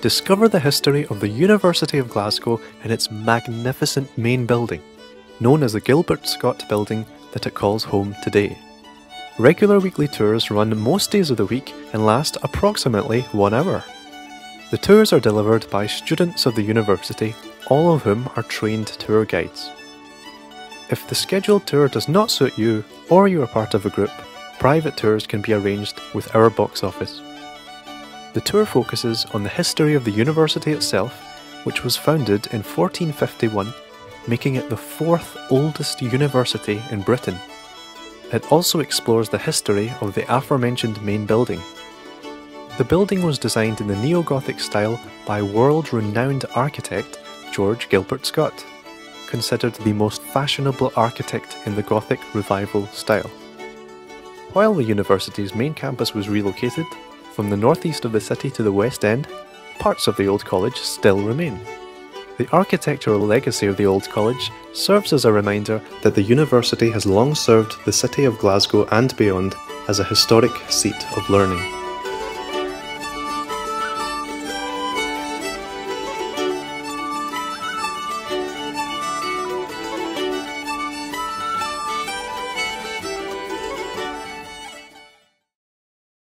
discover the history of the University of Glasgow and its magnificent main building, known as the Gilbert Scott Building that it calls home today. Regular weekly tours run most days of the week and last approximately one hour. The tours are delivered by students of the university, all of whom are trained tour guides. If the scheduled tour does not suit you or you are part of a group, private tours can be arranged with our box office. The tour focuses on the history of the university itself, which was founded in 1451, making it the fourth oldest university in Britain. It also explores the history of the aforementioned main building. The building was designed in the neo Gothic style by world renowned architect George Gilbert Scott, considered the most fashionable architect in the Gothic Revival style. While the university's main campus was relocated, from the northeast of the city to the west end, parts of the old college still remain. The architectural legacy of the old college serves as a reminder that the university has long served the city of Glasgow and beyond as a historic seat of learning.